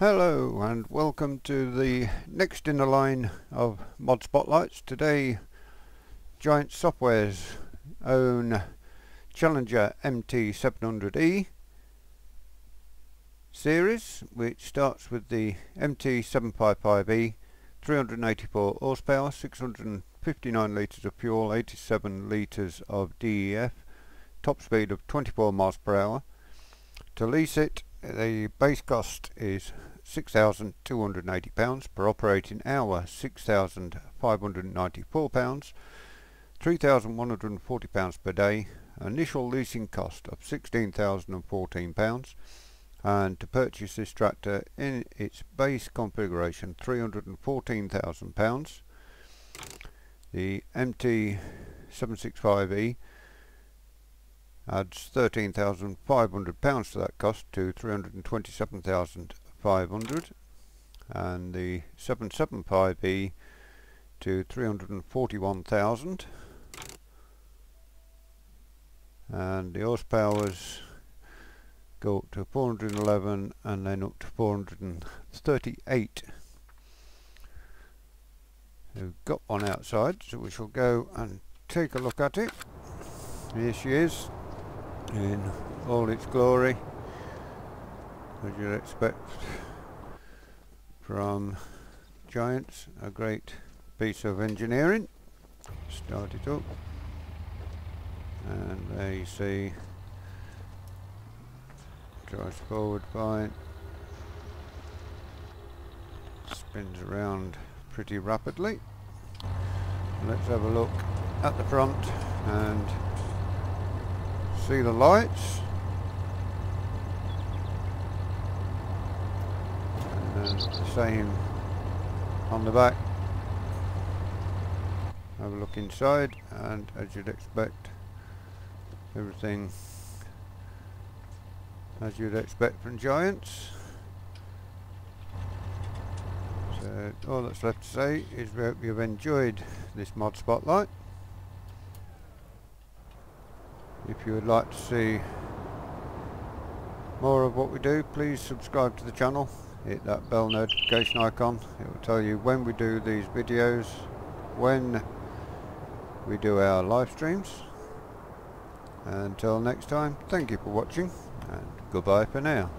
Hello and welcome to the next in the line of mod spotlights. Today Giants Software's own Challenger MT700E series which starts with the MT755E 384 horsepower, 659 litres of fuel, 87 litres of DEF, top speed of 24 miles per hour. To lease it the base cost is £6,280 per operating hour, £6,594, £3,140 per day, initial leasing cost of £16,014 and to purchase this tractor in its base configuration £314,000. The MT765E adds £13,500 to that cost to 327500 500 and the 775E to 341,000 and the horsepowers go up to 411 and then up to 438 we've got one outside so we shall go and take a look at it. Here she is in all its glory as you'd expect from Giants a great piece of engineering. Start it up. And there you see drives forward fine spins around pretty rapidly. Let's have a look at the front and see the lights and the same on the back. Have a look inside and as you'd expect everything as you'd expect from Giants. So all that's left to say is we hope you've enjoyed this mod spotlight. If you would like to see more of what we do please subscribe to the channel hit that bell notification icon. It will tell you when we do these videos when we do our live streams. Until next time thank you for watching and goodbye for now